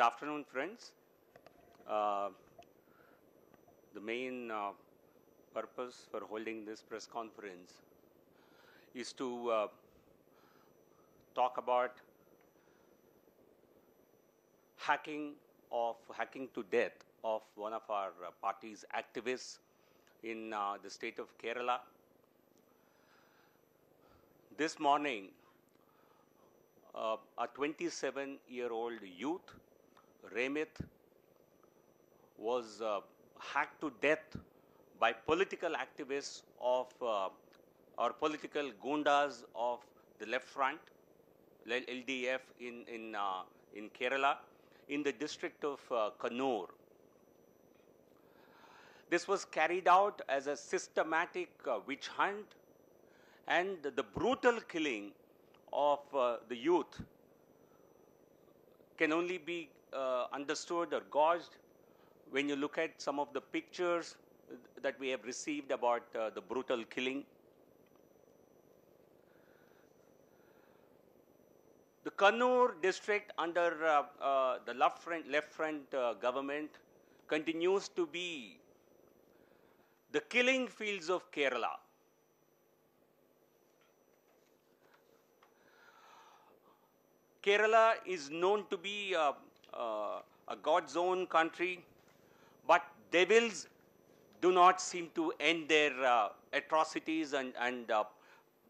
Good afternoon, friends. Uh, the main uh, purpose for holding this press conference is to uh, talk about hacking of hacking to death of one of our uh, party's activists in uh, the state of Kerala. This morning, uh, a 27 year old youth, Remith, was uh, hacked to death by political activists of uh, or political gundas of the left front, LDF in, in, uh, in Kerala, in the district of uh, Kannur. This was carried out as a systematic uh, witch hunt and the brutal killing of uh, the youth can only be uh, understood or gauged when you look at some of the pictures that we have received about uh, the brutal killing. The Kannur district under uh, uh, the left front, left front uh, government continues to be the killing fields of Kerala. Kerala is known to be uh, uh, a God's own country, but devils do not seem to end their uh, atrocities and, and uh,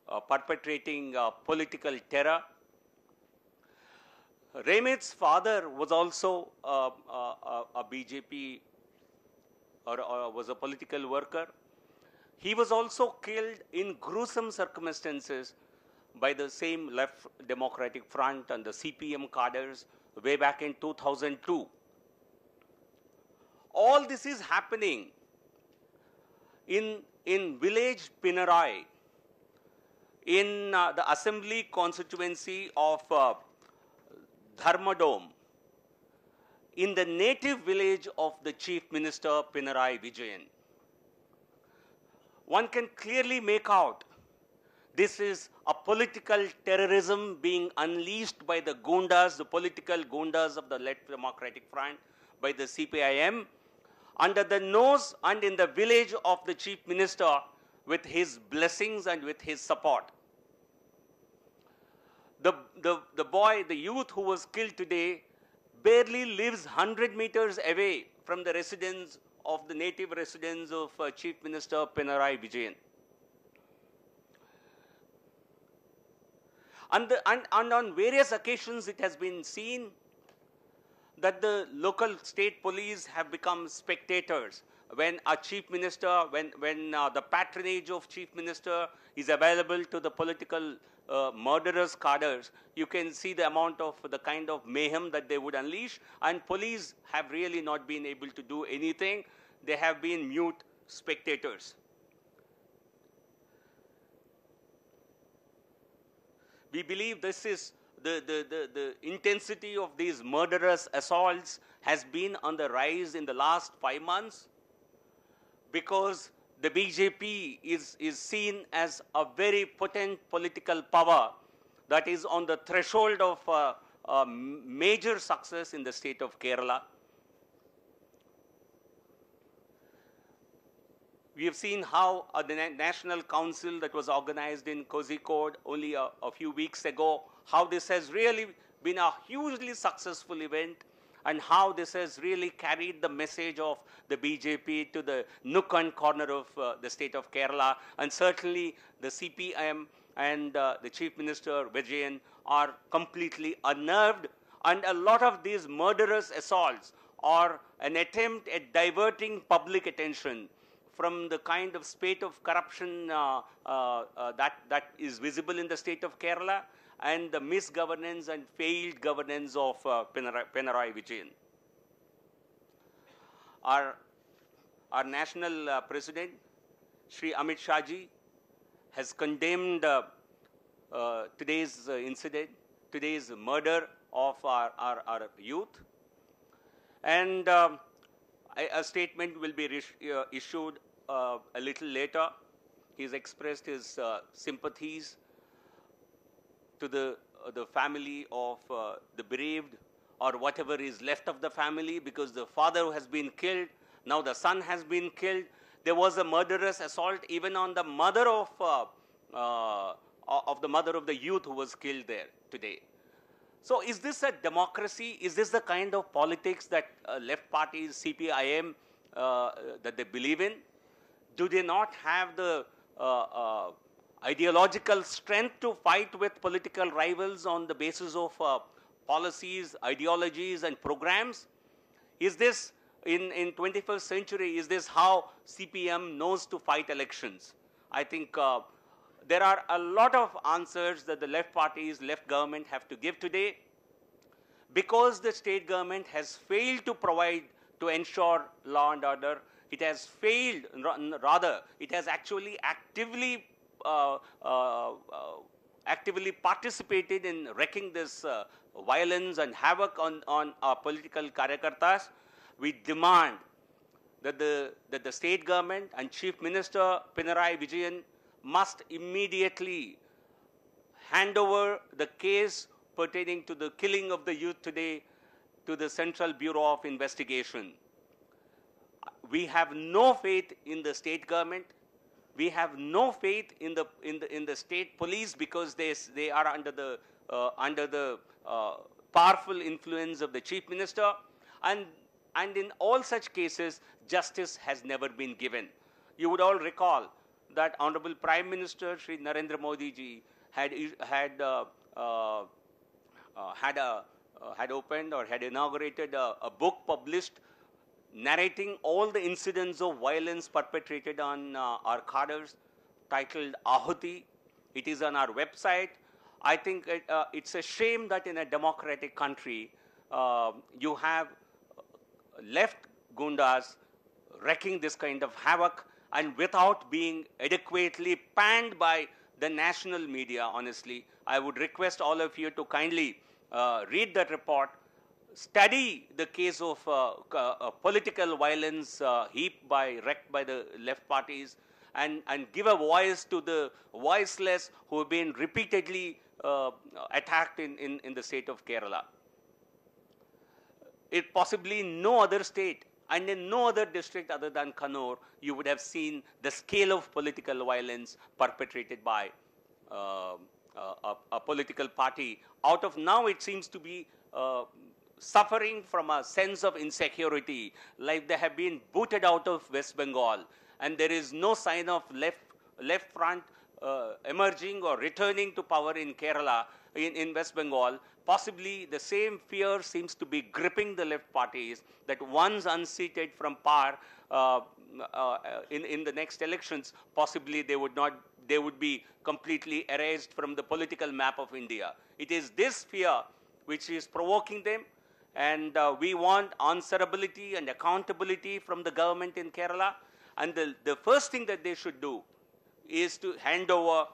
uh, perpetrating uh, political terror. Remith's father was also uh, uh, a BJP or, or was a political worker. He was also killed in gruesome circumstances by the same left Democratic Front and the CPM cadres way back in 2002. All this is happening in, in village Pinarayi, in uh, the assembly constituency of uh, in the native village of the Chief Minister Pinarayi Vijayan. One can clearly make out this is a political terrorism being unleashed by the gundas, the political gundas of the left Democratic Front, by the CPIM, under the nose and in the village of the Chief Minister with his blessings and with his support. The, the, the boy, the youth who was killed today, barely lives 100 meters away from the residence of the native residence of uh, Chief Minister Pinarayi Vijayan. And, the, and, and on various occasions, it has been seen that the local state police have become spectators when a chief minister, when, when uh, the patronage of chief minister is available to the political uh, murderous cadres, you can see the amount of the kind of mayhem that they would unleash. And police have really not been able to do anything. They have been mute spectators. We believe this is the, the, the, the intensity of these murderous assaults has been on the rise in the last five months because the BJP is, is seen as a very potent political power that is on the threshold of uh, uh, major success in the state of Kerala. We have seen how uh, the Na National Council that was organized in Kozhikode only a, a few weeks ago, how this has really been a hugely successful event and how this has really carried the message of the BJP to the nook and corner of uh, the state of Kerala. And certainly the CPM and uh, the Chief Minister Vijayan are completely unnerved. And a lot of these murderous assaults are an attempt at diverting public attention from the kind of spate of corruption uh, uh, uh, that, that is visible in the state of Kerala and the misgovernance and failed governance of uh, Vijayan. Our, our national uh, president, Sri Amit Shahji, has condemned uh, uh, today's incident, today's murder of our, our, our youth. And um, a, a, statement will be uh, issued uh, a little later. He's expressed his sympathies to the, uh, the family of uh, the bereaved or whatever is left of the family because the father has been killed, now the son has been killed. There was a murderous assault even on the mother of, uh, uh, of the mother of the youth who was killed there today. So is this a democracy? Is this the kind of politics that uh, left parties, CPIM, uh, that they believe in? Do they not have the uh, uh, ideological strength to fight with political rivals on the basis of uh, policies, ideologies, and programs? Is this, in, in 21st century, is this how CPM knows to fight elections? I think uh, there are a lot of answers that the left parties, left government have to give today. Because the state government has failed to provide, to ensure law and order, it has failed, rather, it has actually actively, uh, uh, uh, actively participated in wrecking this uh, violence and havoc on, on our political karyakartas. We demand that the, that the state government and Chief Minister Pinarayi Vijayan must immediately hand over the case pertaining to the killing of the youth today to the Central Bureau of Investigation. We have no faith in the state government. We have no faith in the, in the, in the state police because they, they are under the, uh, under the uh, powerful influence of the chief minister. And, and in all such cases, justice has never been given. You would all recall that Honorable Prime Minister Sri Narendra Modi ji had had uh, uh, uh, had a uh, had opened or had inaugurated a, a, book published narrating all the incidents of violence perpetrated on uh, our cadres titled Ahuti. It is on our website. I think it, it's a shame that in a democratic country you have left gundas wrecking this kind of havoc and without being adequately panned by the national media, honestly, I would request all of you to kindly uh, read that report, study the case of uh, uh, political violence uh, heaped by, wrecked by the left parties, and, and give a voice to the voiceless who have been repeatedly uh, attacked in, in, in the state of Kerala. It possibly no other state and in no other district other than Kannur, you would have seen the scale of political violence perpetrated by uh, a, a, political party. Out of now, it seems to be uh, suffering from a sense of insecurity, like they have been booted out of West Bengal, and there is no sign of left left front uh, emerging or returning to power in Kerala, in, in West Bengal, possibly the same fear seems to be gripping the left parties that once unseated from power uh, uh, in, in the next elections, possibly they would not they would be completely erased from the political map of India. It is this fear which is provoking them, and uh, we want answerability and accountability from the government in Kerala. And the, the first thing that they should do is to hand over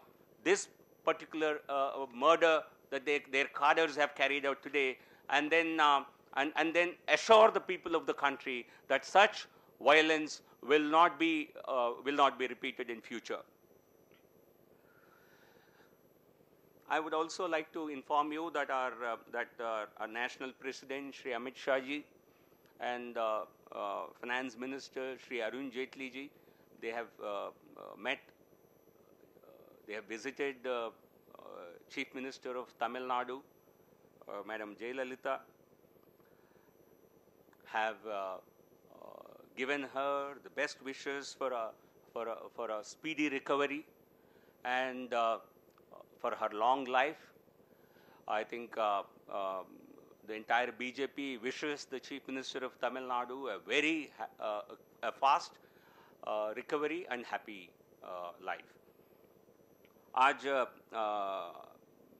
this particular uh, murder that they, their cadres have carried out today, and then, uh, and, and then assure the people of the country that such violence will not be, uh, will not be repeated in future. I would also like to inform you that our, uh, that uh, our national president, Sri Amit Shah ji, and uh, finance minister, Sri Arun Jaitley they have met, they have visited the Chief Minister of Tamil Nadu, uh, Madam Jayalalitha, have uh, uh, given her the best wishes for a, for a, for a speedy recovery and uh, for her long life. I think uh, um, the entire BJP wishes the Chief Minister of Tamil Nadu a very uh, a fast recovery and happy life. आज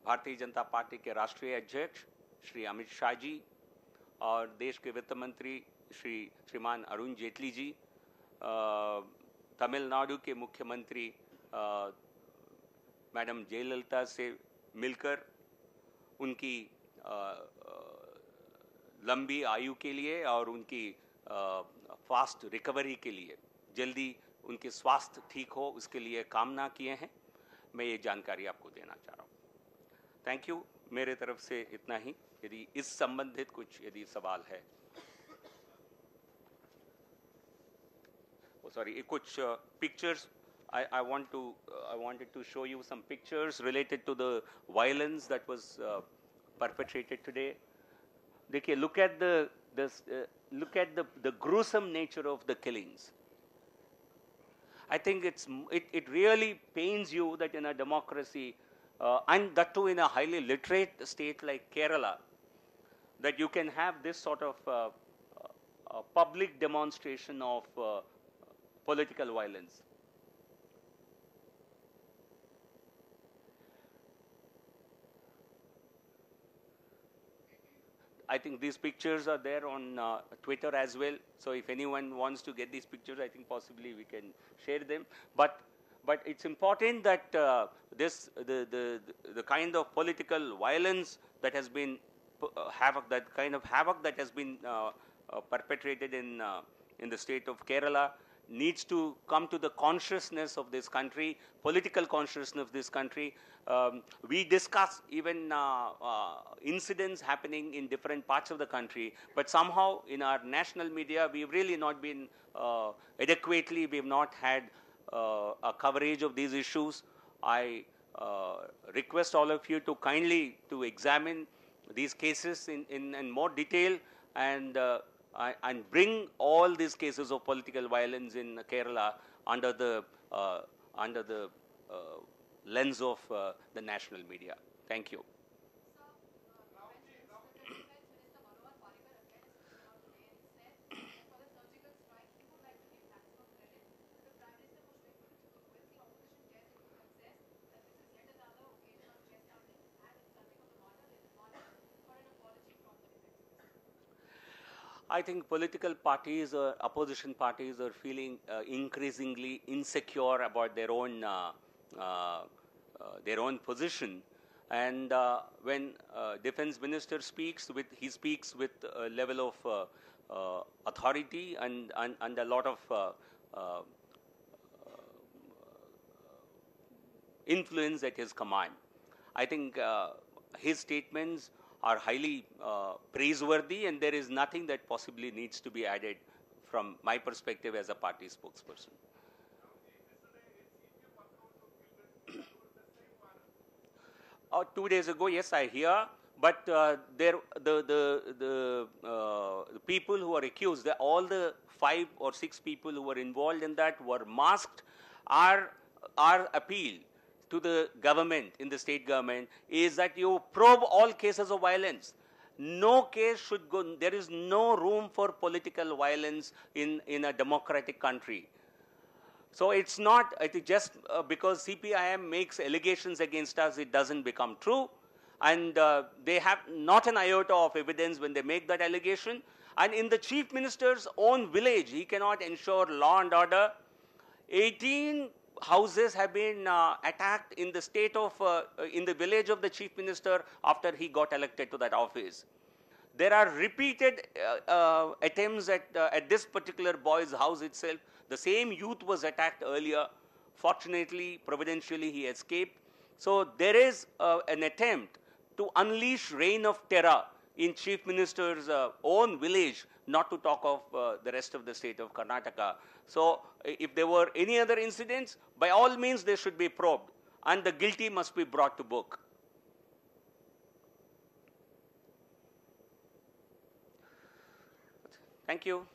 Bharatiya Janata party के राष्ट्रीय अध्यक्ष श्री अमित शाह जी और देश के वित्त मंत्री श्री श्रीमान अरुण जेटली जी तमिलनाडु के मुख्यमंत्री मैडम जयललिता से मिलकर उनकी आ, लंबी आयु के लिए और उनकी फास्ट रिकवरी के लिए जल्दी उनके स्वास्थ्य ठीक हो उसके लिए कामना किए हैं। मैं ये जानकारी आपको देना चाह रहा हूँ। थैंक यू मेरे तरफ़ से इतना ही। यदि इस संबंधित कुछ यदि सवाल है सॉरी oh, कुछ pictures I I want to I wanted to show you some pictures related to the violence that was perpetrated today देखिए look at the look at the gruesome nature of the killings I think it's it, it really pains you that in a democracy uh, and that too in a highly literate state like Kerala that you can have this sort of uh, uh, public demonstration of uh, political violence. I think these pictures are there on uh, Twitter as well. So if anyone wants to get these pictures, I think possibly we can share them. But but it's important that uh, this the, the the kind of political violence that has been uh, havoc that kind of havoc that has been uh, uh, perpetrated in uh, in the state of Kerala needs to come to the consciousness of this country, political consciousness of this country. Um, we discuss even uh, uh, incidents happening in different parts of the country, but somehow in our national media, we've really not been uh, adequately, we've not had uh, a coverage of these issues. I uh, request all of you to kindly to examine these cases in, in, in more detail and uh, and bring all these cases of political violence in Kerala under the uh, under the uh, lens of uh, the national media. Thank you. I think political parties or opposition parties are feeling uh, increasingly insecure about their own uh, uh, uh their own position. And uh, when uh, defense minister speaks with he speaks with a level of authority and, and, and a lot of influence at his command. I think his statements are highly uh, praiseworthy, and there is nothing that possibly needs to be added from my perspective as a party spokesperson. uh, two days ago, yes, I hear, but uh, there the the the, uh, the, people who are accused, the, all the five or six people who were involved in that were masked. Our our appeal to the government, in the state government, is that you probe all cases of violence. No case should go, there is no room for political violence in, in a democratic country. So it's not, I think just uh, because CPIM makes allegations against us, it doesn't become true. And uh, they have not an iota of evidence when they make that allegation. And in the chief minister's own village, he cannot ensure law and order. 18 houses have been uh, attacked in the state of, uh, in the village of the chief minister after he got elected to that office. There are repeated uh, uh attempts at, uh, at this particular boy's house itself. The same youth was attacked earlier. Fortunately, providentially, he escaped. So there is uh, an attempt to unleash reign of terror in chief minister's uh, own village, not to talk of uh, the rest of the state of Karnataka. So if there were any other incidents, by all means they should be probed and the guilty must be brought to book. Thank you.